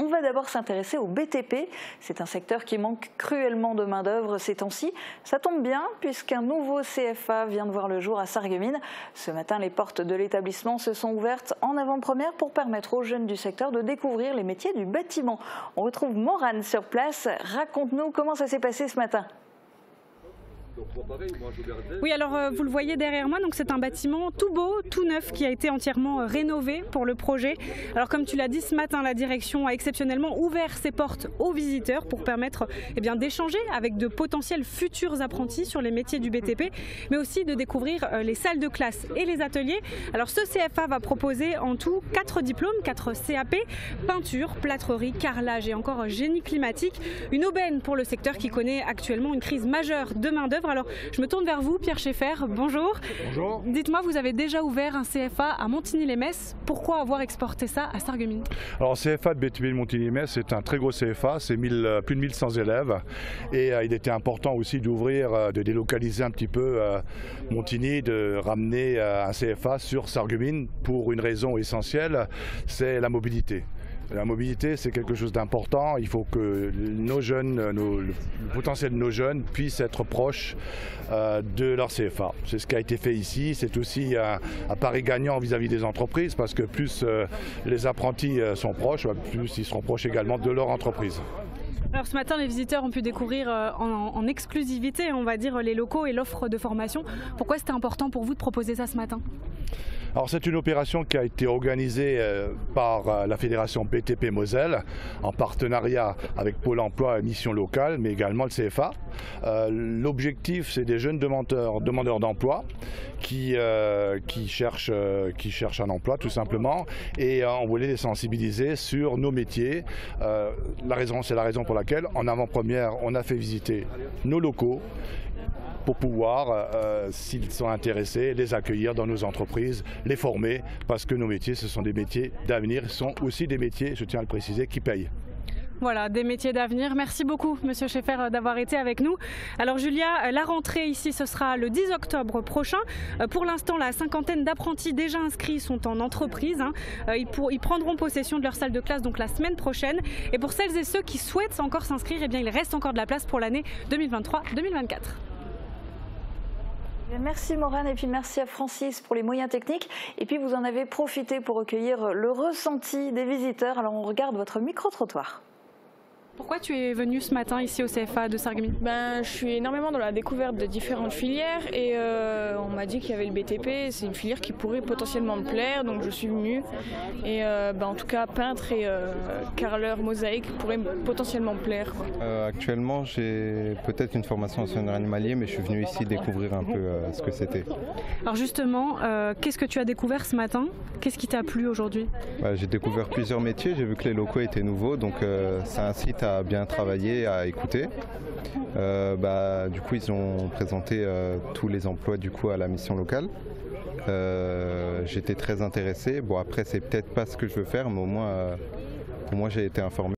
On va d'abord s'intéresser au BTP. C'est un secteur qui manque cruellement de main-d'œuvre ces temps-ci. Ça tombe bien puisqu'un nouveau CFA vient de voir le jour à Sarreguemines. Ce matin, les portes de l'établissement se sont ouvertes en avant-première pour permettre aux jeunes du secteur de découvrir les métiers du bâtiment. On retrouve Morane sur place. Raconte-nous comment ça s'est passé ce matin. Oui, alors euh, vous le voyez derrière moi, donc c'est un bâtiment tout beau, tout neuf, qui a été entièrement euh, rénové pour le projet. Alors comme tu l'as dit ce matin, la direction a exceptionnellement ouvert ses portes aux visiteurs pour permettre eh bien, d'échanger avec de potentiels futurs apprentis sur les métiers du BTP, mais aussi de découvrir euh, les salles de classe et les ateliers. Alors ce CFA va proposer en tout quatre diplômes, quatre CAP, peinture, plâtrerie, carrelage et encore génie climatique. Une aubaine pour le secteur qui connaît actuellement une crise majeure de main-d'œuvre alors, je me tourne vers vous, Pierre Schaeffer. Bonjour. Bonjour. Dites-moi, vous avez déjà ouvert un CFA à Montigny-les-Messes. Pourquoi avoir exporté ça à Sarreguemines? Alors, CFA de de Montigny-les-Messes, c'est un très gros CFA. C'est euh, plus de 1100 élèves. Et euh, il était important aussi d'ouvrir, euh, de délocaliser un petit peu Montigny, de ramener un CFA sur Sarreguemines pour une raison essentielle, c'est la mobilité. La mobilité, c'est quelque chose d'important. Il faut que nos jeunes, le potentiel de nos jeunes puissent être proches euh, de leur CFA. C'est ce qui a été fait ici. C'est aussi un, pari gagnant vis-à-vis des entreprises parce que plus euh, les apprentis euh, sont proches, plus ils seront proches également de leur entreprise. Alors ce matin, les visiteurs ont pu découvrir en, en exclusivité, on va dire, les locaux et l'offre de formation. Pourquoi c'était important pour vous de proposer ça ce matin? Alors c'est une opération qui a été organisée euh, par euh, la fédération BTP Moselle en partenariat avec Pôle Emploi et Mission Locale, mais également le CFA. Euh, l'objectif, c'est des jeunes demandeurs d'emploi qui, qui, cherchent, qui cherchent un emploi tout simplement et on voulait les sensibiliser sur nos métiers. la raison, c'est la raison pour laquelle en avant-première, on a fait visiter nos locaux pour pouvoir, euh, s'ils sont intéressés, les accueillir dans nos entreprises, les former, parce que nos métiers, ce sont des métiers d'avenir, ce sont aussi des métiers, je tiens à le préciser, qui payent. Voilà, des métiers d'avenir. Merci beaucoup, Monsieur Schaeffer, d'avoir été avec nous. Alors, Julia, la rentrée ici, ce sera le 10 octobre prochain. Euh, pour l'instant, la cinquantaine d'apprentis déjà inscrits sont en entreprise. Hein. Ils, prendront possession de leur salle de classe donc la semaine prochaine. Et pour celles et ceux qui souhaitent encore s'inscrire, eh bien, il reste encore de la place pour l'année 2023-2024. Merci Morane et puis merci à Francis pour les moyens techniques. Et puis vous en avez profité pour recueillir le ressenti des visiteurs. Alors on regarde votre micro-trottoir. Pourquoi tu es venu ce matin ici au CFA de Sarreguemines? Ben, Je suis énormément dans la découverte de différentes filières et euh, on m'a dit qu'il y avait le BTP. C'est une filière qui pourrait potentiellement me plaire, donc je suis venue. Et euh, ben, en tout cas, peintre et euh, carreleur mosaïque pourraient potentiellement me plaire. actuellement, j'ai peut-être une formation en soins animalier, mais je suis venu ici découvrir un peu ce que c'était. Alors justement, qu'est-ce que tu as découvert ce matin? Qu'est-ce qui t'a plu aujourd'hui? Bah, J'ai découvert plusieurs métiers. J'ai vu que les locaux étaient nouveaux, donc c'est un site bien travaillé, à écouter. Euh, bah, du coup, ils ont présenté euh, tous les emplois du coup à la mission locale. Euh, j'étais très intéressé. Bon, après, c'est peut-être pas ce que je veux faire, mais au moins, au moins j'ai été informé.